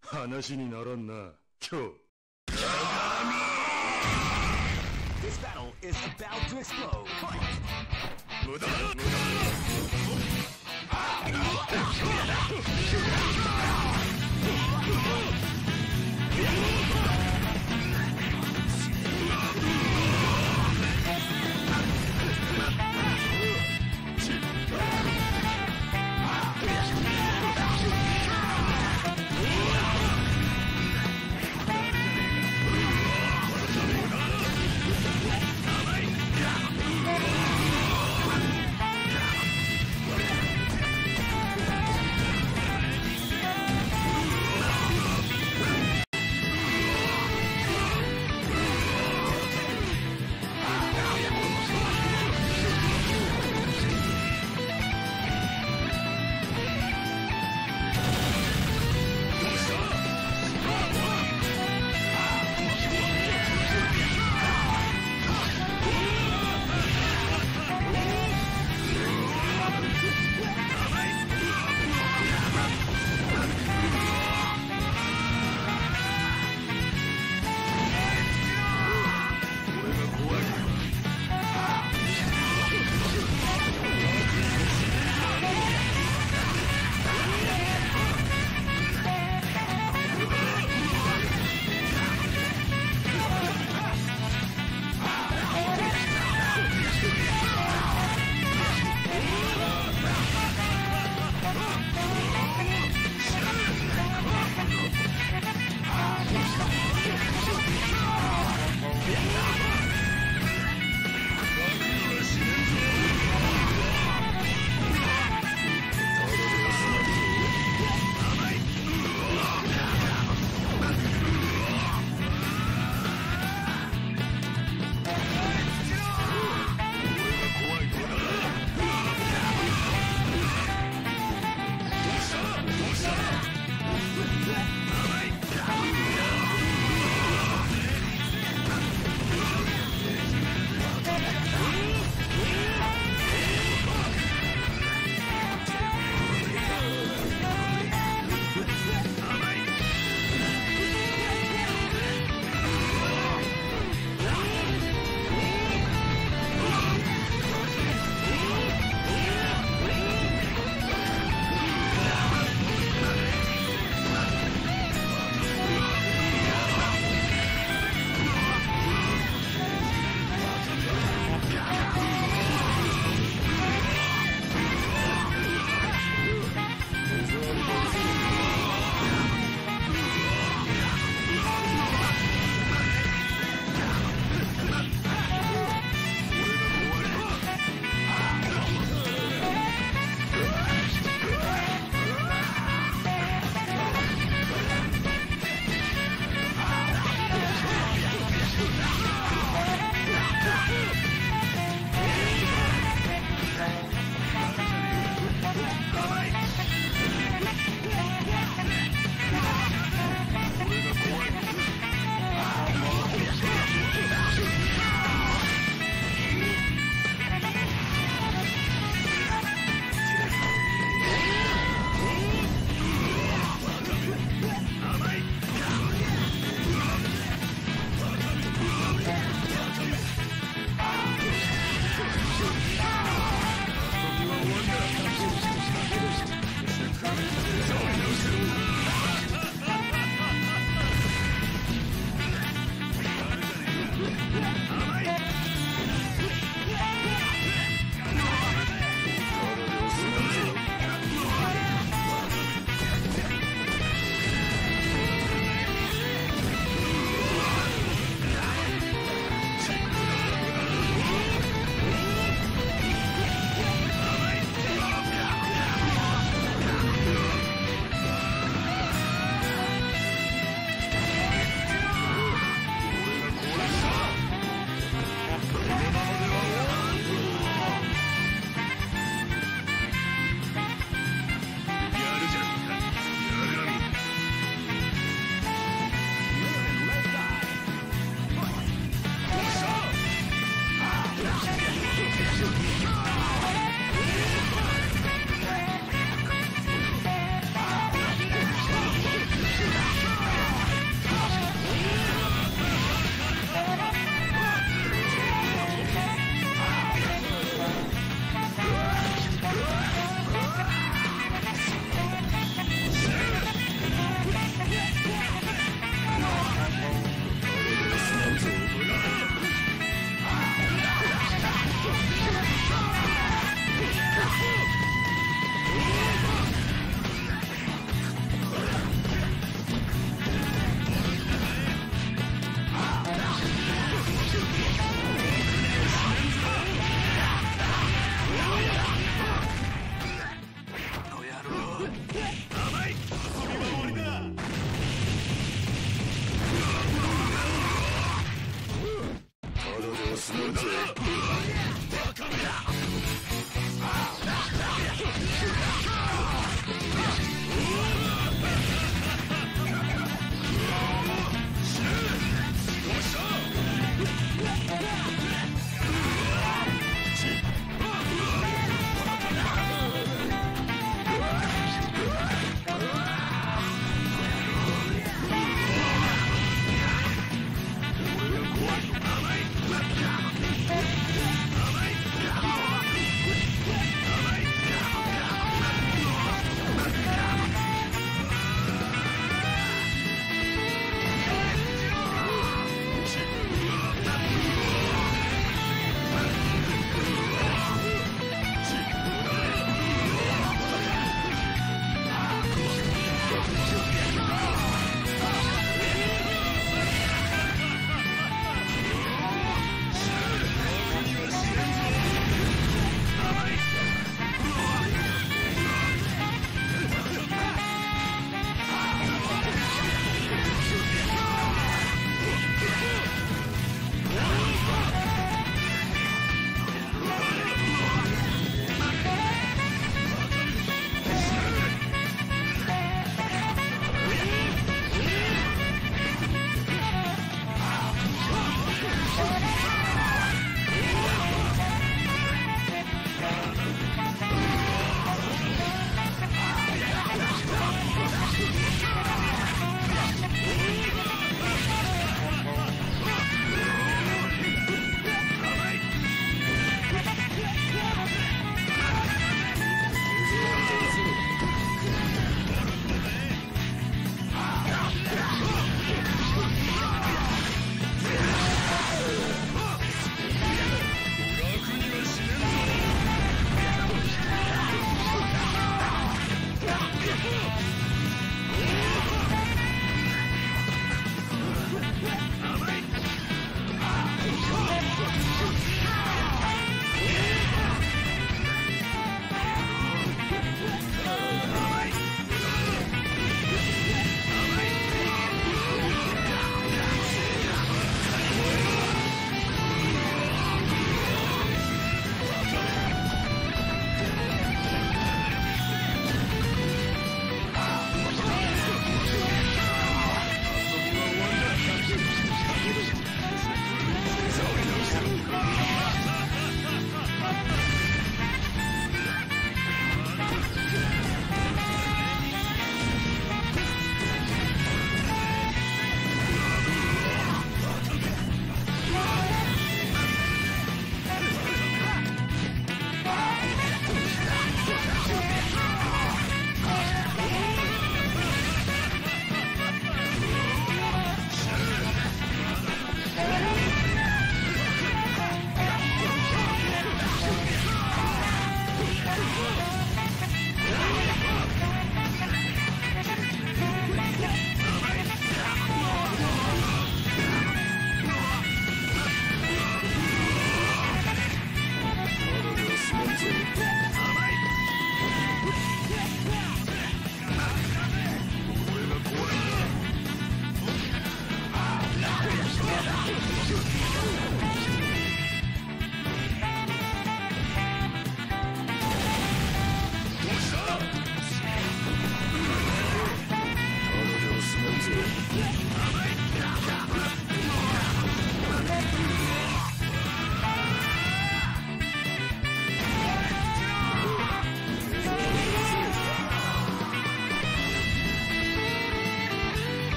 話にならんな。今日。This Oh!